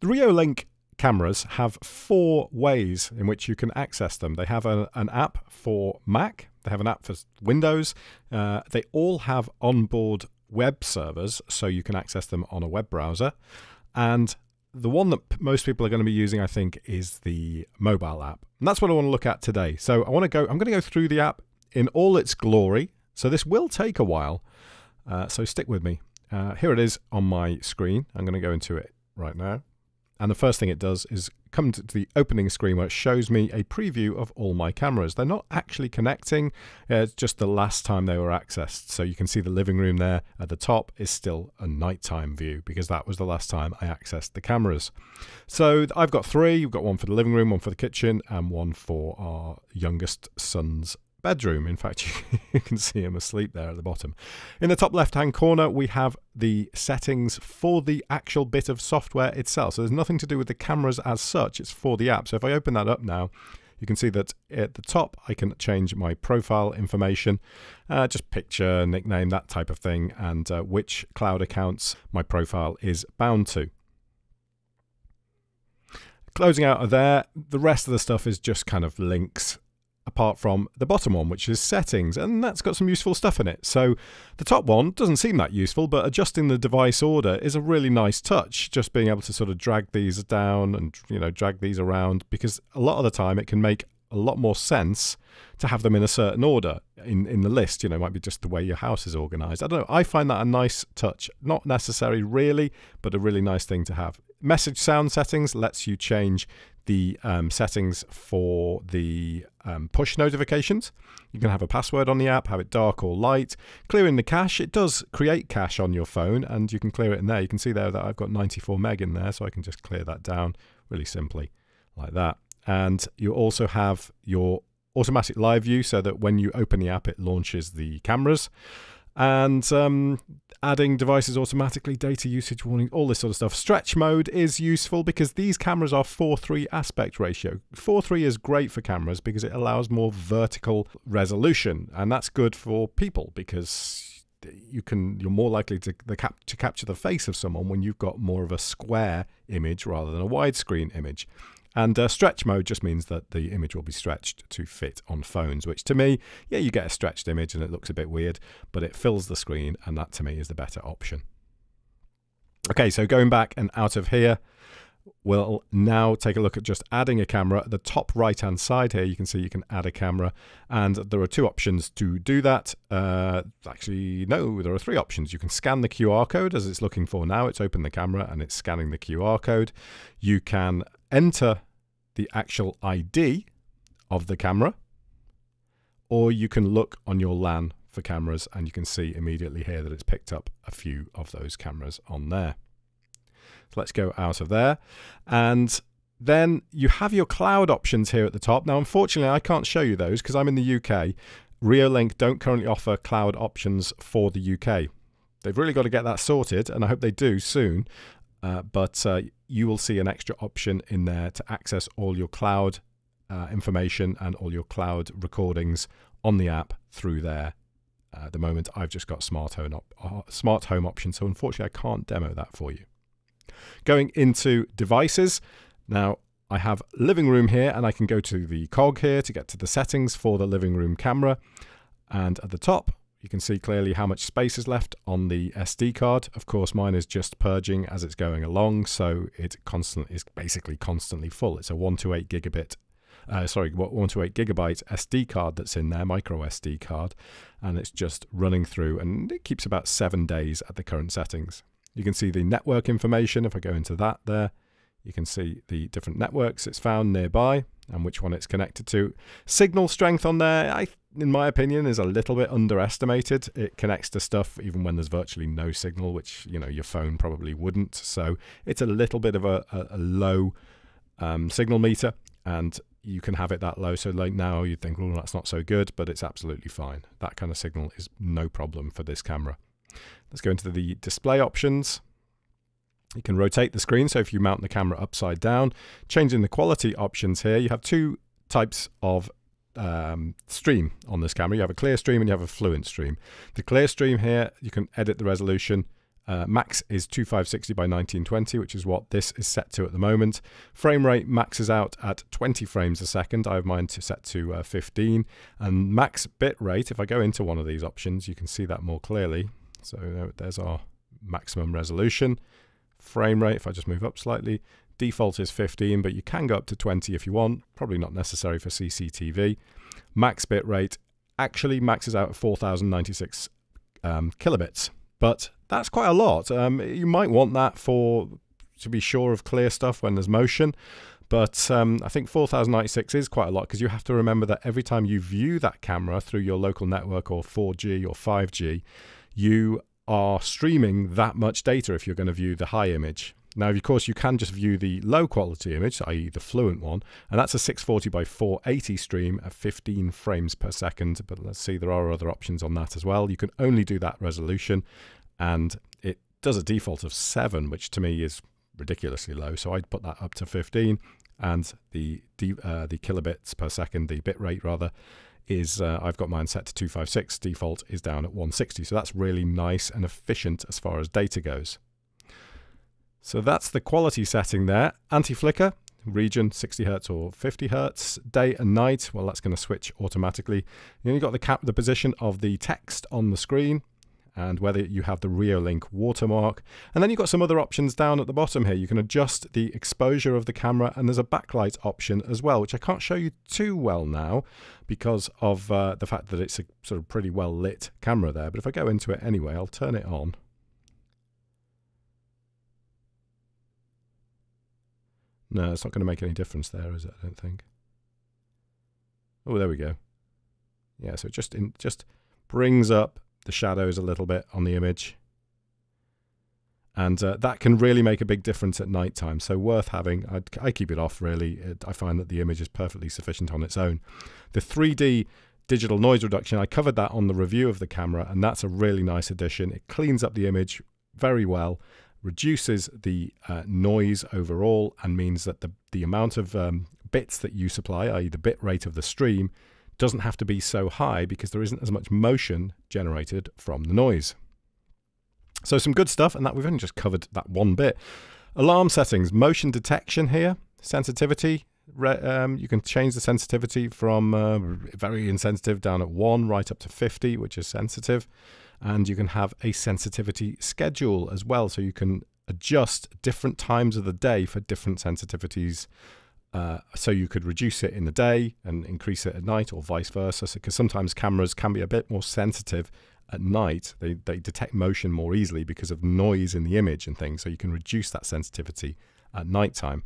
The Reolink cameras have four ways in which you can access them. They have a, an app for Mac, they have an app for Windows, uh, they all have onboard web servers, so you can access them on a web browser. And the one that most people are going to be using, I think, is the mobile app. And that's what I want to look at today. So I want to go, I'm going to go through the app in all its glory. So this will take a while. Uh, so stick with me. Uh, here it is on my screen. I'm going to go into it right now. And the first thing it does is come to the opening screen where it shows me a preview of all my cameras. They're not actually connecting, uh, it's just the last time they were accessed. So you can see the living room there at the top is still a nighttime view because that was the last time I accessed the cameras. So I've got three. We've got one for the living room, one for the kitchen, and one for our youngest son's bedroom. In fact, you can see him asleep there at the bottom. In the top left hand corner, we have the settings for the actual bit of software itself. So there's nothing to do with the cameras as such, it's for the app. So if I open that up now, you can see that at the top I can change my profile information, uh, just picture, nickname, that type of thing, and uh, which cloud accounts my profile is bound to. Closing out of there, the rest of the stuff is just kind of links apart from the bottom one, which is settings, and that's got some useful stuff in it. So the top one doesn't seem that useful, but adjusting the device order is a really nice touch, just being able to sort of drag these down and, you know, drag these around, because a lot of the time it can make a lot more sense to have them in a certain order in, in the list. You know, might be just the way your house is organized. I don't know. I find that a nice touch. Not necessary really, but a really nice thing to have. Message sound settings lets you change the um, settings for the um, push notifications. You can have a password on the app, have it dark or light. Clearing the cache, it does create cache on your phone and you can clear it in there. You can see there that I've got 94 meg in there, so I can just clear that down really simply like that. And you also have your automatic live view so that when you open the app, it launches the cameras and um, adding devices automatically, data usage warning, all this sort of stuff. Stretch mode is useful because these cameras are 4:3 aspect ratio. 4:3 is great for cameras because it allows more vertical resolution, and that's good for people because you can you're more likely to cap, to capture the face of someone when you've got more of a square image rather than a widescreen image. And uh, stretch mode just means that the image will be stretched to fit on phones, which to me, yeah, you get a stretched image and it looks a bit weird, but it fills the screen, and that to me is the better option. Okay, so going back and out of here, we'll now take a look at just adding a camera. At the top right hand side here, you can see you can add a camera, and there are two options to do that. Uh, actually, no, there are three options. You can scan the QR code as it's looking for now. It's opened the camera and it's scanning the QR code. You can enter the actual ID of the camera, or you can look on your LAN for cameras and you can see immediately here that it's picked up a few of those cameras on there. So let's go out of there. And then you have your cloud options here at the top. Now, unfortunately, I can't show you those because I'm in the UK. Reolink don't currently offer cloud options for the UK. They've really got to get that sorted, and I hope they do soon. Uh, but uh, you will see an extra option in there to access all your cloud uh, information and all your cloud recordings on the app through there. Uh, at the moment, I've just got smart home, op- uh, smart home option, so unfortunately, I can't demo that for you. Going into devices, now I have living room here, and I can go to the cog here to get to the settings for the living room camera. And at the top, you can see clearly how much space is left on the SD card. Of course, mine is just purging as it's going along, so it constant is basically constantly full. It's a 128 gigabit, uh, sorry, 128 gigabyte SD card that's in there, micro SD card, and it's just running through, and it keeps about seven days at the current settings. You can see the network information if I go into that there. You can see the different networks it's found nearby and which one it's connected to. Signal strength on there, I, in my opinion, is a little bit underestimated. It connects to stuff even when there's virtually no signal, which you know your phone probably wouldn't. So it's a little bit of a, a, a low um, signal meter, and you can have it that low. So like now you'd think, oh, that's not so good, but it's absolutely fine. That kind of signal is no problem for this camera. Let's go into the display options. You can rotate the screen, so if you mount the camera upside down, changing the quality options here, you have two types of um, stream on this camera. You have a clear stream and you have a fluent stream. The clear stream here, you can edit the resolution Uh, max is 2560 by 1920, which is what this is set to at the moment. Frame rate maxes out at 20 frames a second. I have mine to set to uh, 15. And max bit rate, if I go into one of these options, you can see that more clearly. So there's our maximum resolution. Frame rate, if I just move up slightly, default is 15, but you can go up to 20 if you want. Probably not necessary for CCTV. Max bit rate actually maxes out at 4096 um, kilobits, but that's quite a lot. Um, you might want that for to be sure of clear stuff when there's motion. But um, I think 4096 is quite a lot because you have to remember that every time you view that camera through your local network or 4G or 5G, you are streaming that much data if you're going to view the high image. Now, of course, you can just view the low quality image, i.e. the fluent one, and that's a 640 by 480 stream at 15 frames per second. But let's see, there are other options on that as well. You can only do that resolution, and it does a default of 7, which to me is ridiculously low. So I'd put that up to 15, and the uh, the kilobits per second, the bit rate rather, is uh, I've got mine set to 256. Default is down at 160. So that's really nice and efficient as far as data goes. So that's the quality setting there. Anti-flicker, region 60 hertz or 50 hertz day and night well that's going to switch automatically you've got the cap the position of the text on the screen and whether you have the Reolink watermark. And then you've got some other options down at the bottom here. You can adjust the exposure of the camera and there's a backlight option as well, which I can't show you too well now because of uh, the fact that it's a sort of pretty well lit camera there. But if I go into it anyway, I'll turn it on. No, it's not going to make any difference there, is it? I don't think. Oh, there we go. Yeah, so it just in, just brings up the shadows a little bit on the image. And uh, that can really make a big difference at night time. So worth having. I'd, I keep it off really. It, I find that the image is perfectly sufficient on its own. The 3D digital noise reduction, I covered that on the review of the camera, and that's a really nice addition. It cleans up the image very well, reduces the uh, noise overall, and means that the, the amount of um, bits that you supply, i.e., the bit rate of the stream, doesn't have to be so high because there isn't as much motion generated from the noise. So some good stuff, and that we've only just covered that one bit. Alarm settings, motion detection here, sensitivity. Um, you can change the sensitivity from uh, very insensitive down at 1 right up to 50, which is sensitive. And you can have a sensitivity schedule as well, so you can adjust different times of the day for different sensitivities uh, so you could reduce it in the day and increase it at night or vice versa. Because so, sometimes cameras can be a bit more sensitive at night. They, they detect motion more easily because of noise in the image and things. So you can reduce that sensitivity at nighttime.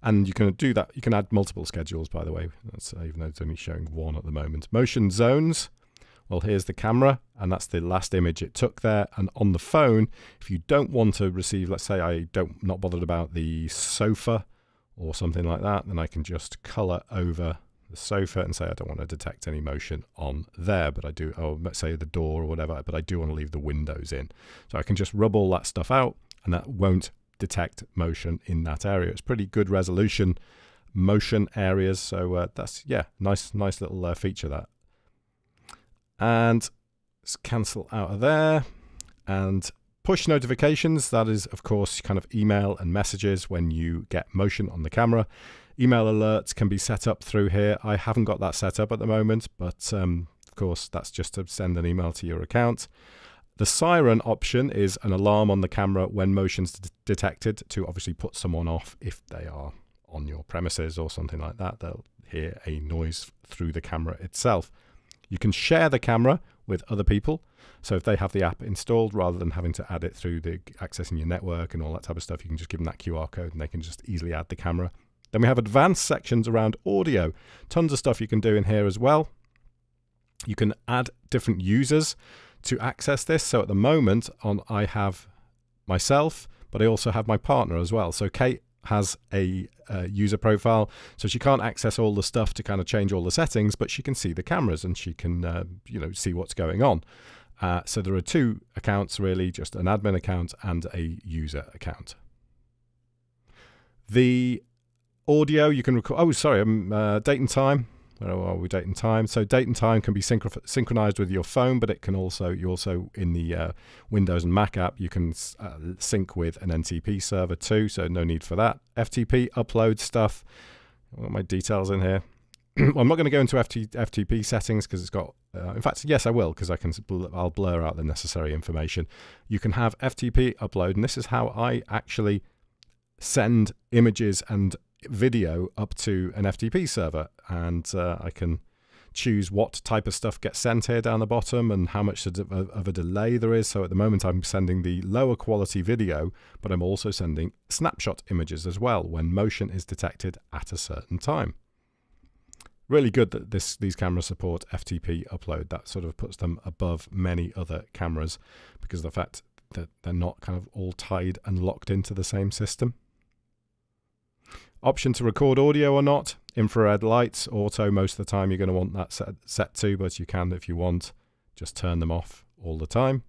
And you can do that. You can add multiple schedules, by the way, That's, even though it's only showing one at the moment. Motion zones. Well, here's the camera, and that's the last image it took there. And on the phone, if you don't want to receive, let's say I don't not bothered about the sofa or something like that, then I can just color over the sofa and say I don't want to detect any motion on there, but I do, oh, say the door or whatever, but I do want to leave the windows in. So I can just rub all that stuff out and that won't detect motion in that area. It's pretty good resolution motion areas. So uh, that's, yeah, nice, nice little uh, feature that. And let's cancel out of there. And Push notifications, that is, of course, kind of email and messages when you get motion on the camera. Email alerts can be set up through here. I haven't got that set up at the moment, but um, of course, that's just to send an email to your account. The siren option is an alarm on the camera when motion's detected to obviously put someone off if they are on your premises or something like that. They'll hear a noise through the camera itself. You can share the camera with other people. So if they have the app installed, rather than having to add it through the accessing your network and all that type of stuff, you can just give them that QR code and they can just easily add the camera. Then we have advanced sections around audio. Tons of stuff you can do in here as well. You can add different users to access this. So at the moment, on I have myself, but I also have my partner as well. So Kate has a uh, user profile, so she can't access all the stuff to kind of change all the settings, but she can see the cameras and she can, uh, you know, see what's going on. Uh, so there are two accounts really, just an admin account and a user account. The audio you can record. Oh, sorry, um, uh, date and time. Where are we? Date and time. So date and time can be synchronized with your phone, but it can also you also in the uh, Windows and Mac app you can uh, sync with an NTP server too. So no need for that. FTP upload stuff. I've got my details in here. I'm not going to go into FT, FTP settings because it's got. Uh, in fact, yes, I will because I can. I'll blur out the necessary information. You can have FTP upload, and this is how I actually send images and video up to an FTP server, and uh, I can choose what type of stuff gets sent here down the bottom and how much of a delay there is. So at the moment I'm sending the lower quality video, but I'm also sending snapshot images as well when motion is detected at a certain time. Really good that this these cameras support FTP upload. That sort of puts them above many other cameras because of the fact that they're not kind of all tied and locked into the same system. Option to record audio or not. Infrared lights, auto, most of the time you're going to want that set, set to, but you can, if you want, just turn them off all the time.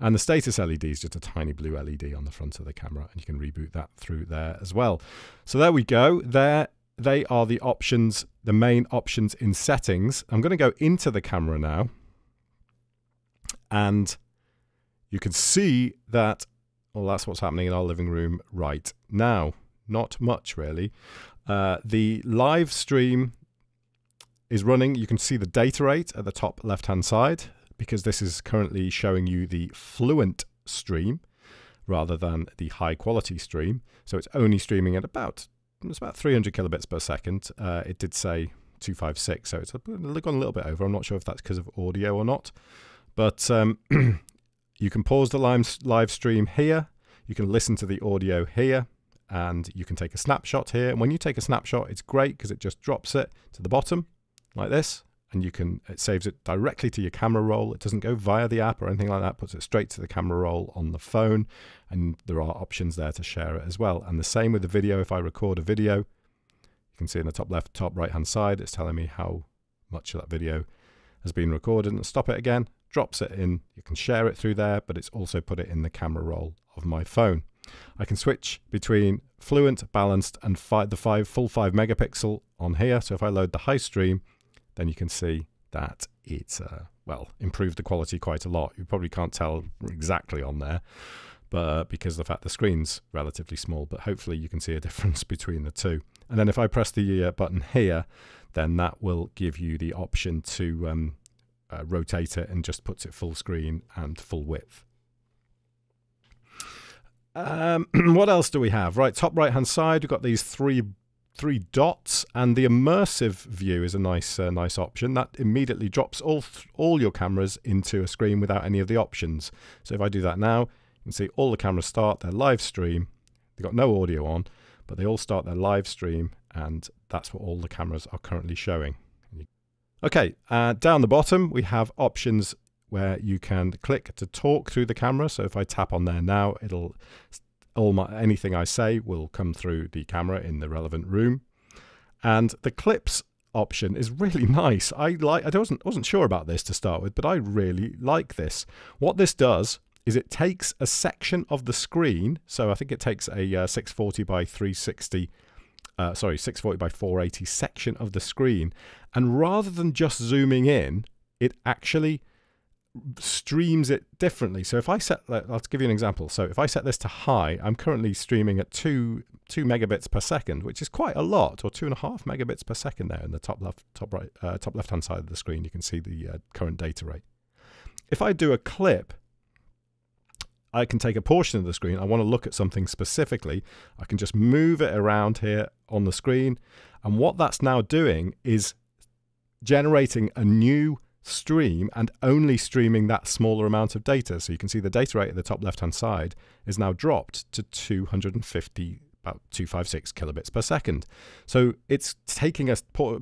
And the status LED is just a tiny blue LED on the front of the camera, and you can reboot that through there as well. So there we go. There, they are the options, the main options in settings. I'm going to go into the camera now, and you can see that, well, that's what's happening in our living room right now not much really. Uh, the live stream is running. You can see the data rate at the top left hand side because this is currently showing you the fluent stream rather than the high quality stream. So it's only streaming at about it's about 300 kilobits per second. Uh, it did say 256, so it's gone a little bit over. I'm not sure if that's because of audio or not, but um, you can pause the live, live stream here. You can listen to the audio here and you can take a snapshot here. And when you take a snapshot, it's great because it just drops it to the bottom like this. And you can, it saves it directly to your camera roll. It doesn't go via the app or anything like that, puts it straight to the camera roll on the phone. And there are options there to share it as well. And the same with the video. If I record a video, you can see in the top left, top right hand side, it's telling me how much of that video has been recorded and stop it again, drops it in. You can share it through there, but it's also put it in the camera roll of my phone. I can switch between fluent, balanced, and five, the five full 5 megapixel on here. So if I load the high stream, then you can see that it's, uh, well, improved the quality quite a lot. You probably can't tell exactly on there, but uh, because the fact the screen's relatively small, but hopefully you can see a difference between the two. And then if I press the uh, button here, then that will give you the option to um, uh, rotate it and just puts it full screen and full width. Um, what else do we have? Right, top right hand side, we've got these three three dots, and the immersive view is a nice uh, nice option. That immediately drops all all your cameras into a screen without any of the options. So if I do that now, you can see all the cameras start their live stream. They've got no audio on, but they all start their live stream, and that's what all the cameras are currently showing. Okay, uh, down the bottom we have options where you can click to talk through the camera. So if I tap on there now, it'll all my anything I say will come through the camera in the relevant room. And the clips option is really nice. I like I wasn't wasn't sure about this to start with, but I really like this. What this does is it takes a section of the screen. So I think it takes a uh, 640 by 360 uh, sorry, 640 by 480 section of the screen. And rather than just zooming in, it actually streams it differently. So if I set, let's give you an example. So if I set this to high, I'm currently streaming at two two megabits per second, which is quite a lot, or two and a half megabits per second there in the top left, top right, uh, top left hand side of the screen. You can see the uh, current data rate. If I do a clip, I can take a portion of the screen. I want to look at something specifically. I can just move it around here on the screen. And what that's now doing is generating a new stream and only streaming that smaller amount of data. So you can see the data rate at the top left hand side is now dropped to 250 about 256 kilobits per second. So it's taking a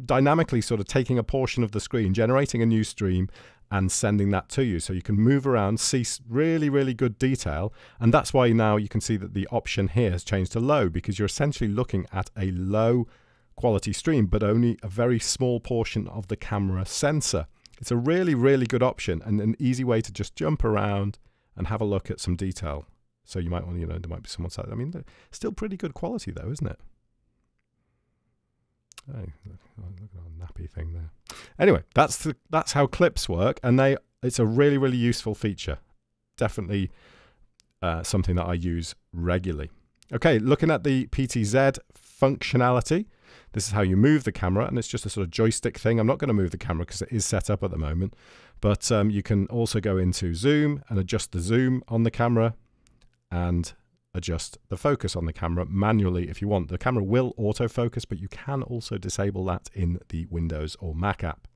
dynamically sort of taking a portion of the screen, generating a new stream and sending that to you. So you can move around, see really, really good detail. And that's why now you can see that the option here has changed to low because you're essentially looking at a low quality stream, but only a very small portion of the camera sensor. It's a really, really good option and an easy way to just jump around and have a look at some detail. So you might want, you know, there might be someone. I mean, still pretty good quality though, isn't it? Hey, look, oh, at nappy thing there. Anyway, that's the, that's how clips work, and they it's a really really useful feature. Definitely uh, something that I use regularly. Okay, looking at the PTZ functionality. This is how you move the camera, and it's just a sort of joystick thing. I'm not going to move the camera because it is set up at the moment, but um, you can also go into zoom and adjust the zoom on the camera and adjust the focus on the camera manually if you want. The camera will autofocus, but you can also disable that in the Windows or Mac app.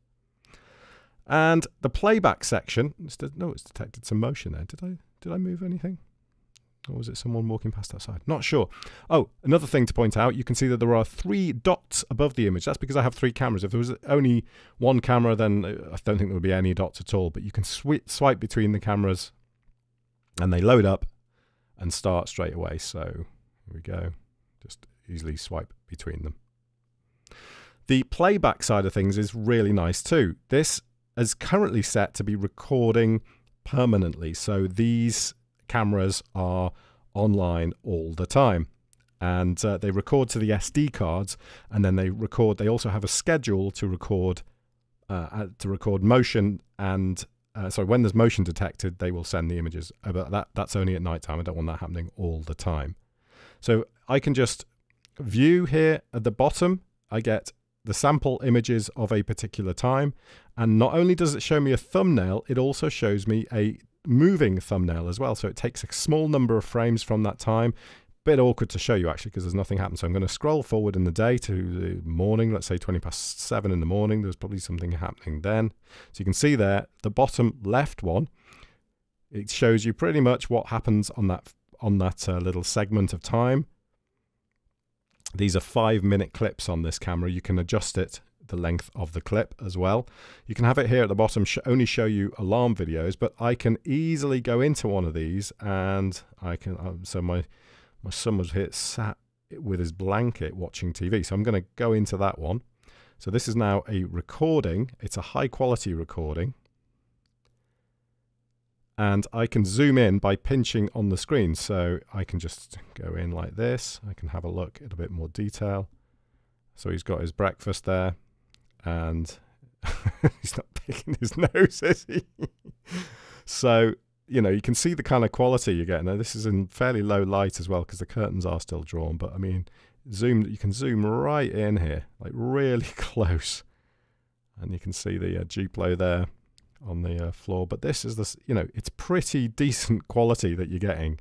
And the playback section, no, it's detected some motion there. Did I did I move anything? Or was it someone walking past outside? Not sure. Oh, another thing to point out, you can see that there are three dots above the image. That's because I have three cameras. If there was only one camera, then uh, I don't think there would be any dots at all. But you can sw swipe between the cameras and they load up and start straight away. So here we go. Just easily swipe between them. The playback side of things is really nice too. This is currently set to be recording permanently. So these cameras are online all the time. And uh, they record to the SD cards, and then they record. They also have a schedule to record, uh, to record motion and uh, sorry, when there's motion detected, they will send the images. Uh, but that that's only at night time. I don't want that happening all the time. So I can just view here at the bottom. I get the sample images of a particular time, and not only does it show me a thumbnail, it also shows me a moving thumbnail as well. So it takes a small number of frames from that time. Bit awkward to show you actually because there's nothing happened. So I'm going to scroll forward in the day to the morning, let's say 20 past 7 in the morning. There's probably something happening then. So you can see there, the bottom left one, it shows you pretty much what happens on that on that uh, little segment of time. These are five minute clips on this camera. You can adjust it the length of the clip as well. You can have it here at the bottom, sh only show you alarm videos, but I can easily go into one of these and I can, um, so my, my son was here sat with his blanket watching TV. So I'm going to go into that one. So this is now a recording. It's a high quality recording. And I can zoom in by pinching on the screen. So I can just go in like this. I can have a look at a bit more detail. So he's got his breakfast there and he's not picking his nose, is he? so, you know, you can see the kind of quality you're getting. Now, this is in fairly low light as well because the curtains are still drawn, but I mean, zoom, you can zoom right in here, like really close. And you can see the uh, Duplo there on the uh, floor. But this is this, you know, it's pretty decent quality that you're getting.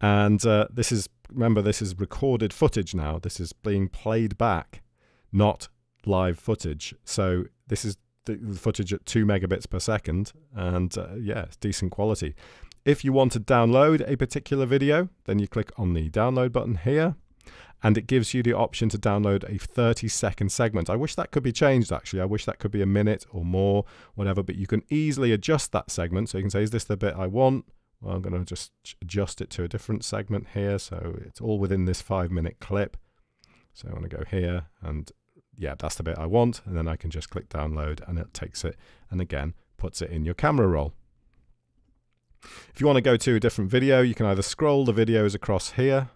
And uh, this is, remember, this is recorded footage now. This is being played back, not live footage. So this is the footage at two megabits per second, and uh, yeah, it's decent quality. If you want to download a particular video, then you click on the download button here, and it gives you the option to download a 30 second segment. I wish that could be changed actually. I wish that could be a minute or more, whatever, but you can easily adjust that segment. So you can say, is this the bit I want? Well, I'm going to just adjust it to a different segment here. So it's all within this five minute clip. So I want to go here and yeah, that's the bit I want. And then I can just click download and it takes it and again puts it in your camera roll. If you want to go to a different video, you can either scroll the videos across here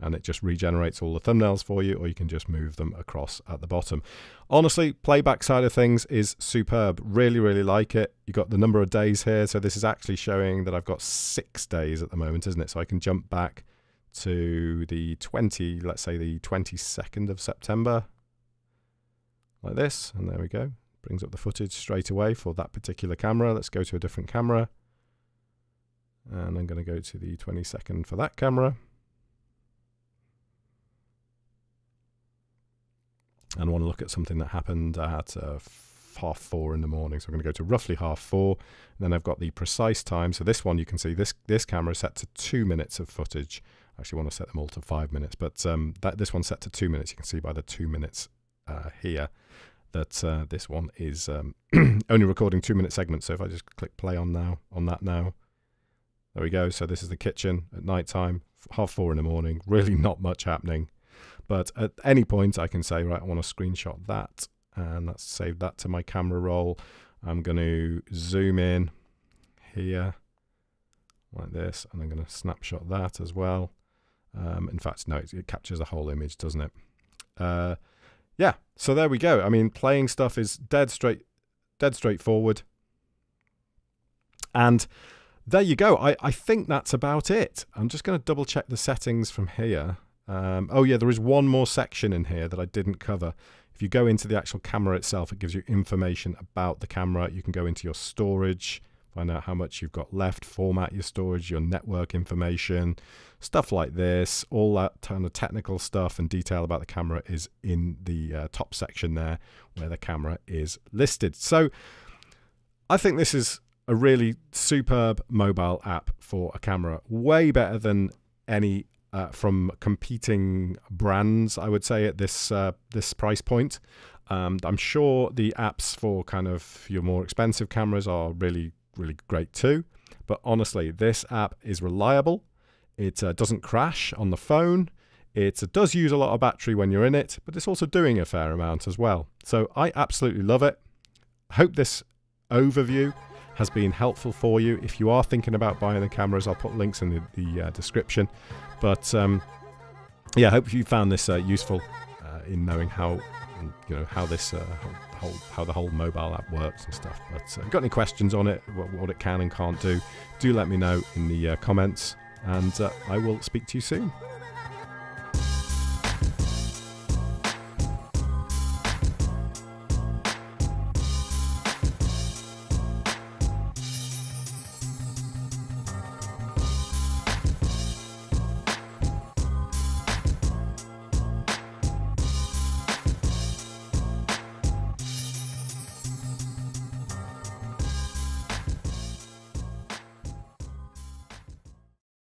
and it just regenerates all the thumbnails for you, or you can just move them across at the bottom. Honestly, playback side of things is superb. Really, really like it. You got the number of days here, so this is actually showing that I've got six days at the moment, isn't it? So I can jump back to the 20, let's say the 22nd of September, like this, and there we go. Brings up the footage straight away for that particular camera. Let's go to a different camera. And I'm going to go to the 22nd for that camera. And I want to look at something that happened at uh, half four in the morning. So I'm going to go to roughly half four. And then I've got the precise time. So this one, you can see this, this camera is set to two minutes of footage. Actually want to set them all to five minutes, but um, that this one's set to two minutes. You can see by the two minutes uh, here that uh, this one is um, only recording two minute segments. So if I just click play on now on that now, there we go. So this is the kitchen at night time, half four in the morning. Really not much happening, but at any point I can say right, I want to screenshot that, and let's save that to my camera roll. I'm going to zoom in here like this, and I'm going to snapshot that as well Um, in fact, no, it, it, captures the whole image, doesn't it? Uh, yeah. So there we go. I mean, playing stuff is dead straight, dead straightforward. And there you go. I, I think that's about it. I'm just going to double check the settings from here. Um, oh, yeah, there is one more section in here that I didn't cover. If you go into the actual camera itself, it gives you information about the camera. You can go into your storage, find out how much you've got left, format your storage, your network information, stuff like this. All that kind of technical stuff and detail about the camera is in the uh, top section there where the camera is listed. So I think this is a really superb mobile app for a camera, way better than any uh, from competing brands. I would say at this uh, this price point. Um, I'm sure the apps for kind of your more expensive cameras are really really great too. But honestly, this app is reliable. It uh, doesn't crash on the phone. It does use a lot of battery when you're in it, but it's also doing a fair amount as well. So I absolutely love it. Hope this overview has been helpful for you. If you are thinking about buying the cameras, I'll put links in the, the uh, description. But um, yeah, I hope you found this uh, useful uh, in knowing how you know how this uh, whole how the whole mobile app works and stuff. But uh, got any questions on it, what, what, it can and can't do, do let me know in the uh, comments, and I will speak to you soon.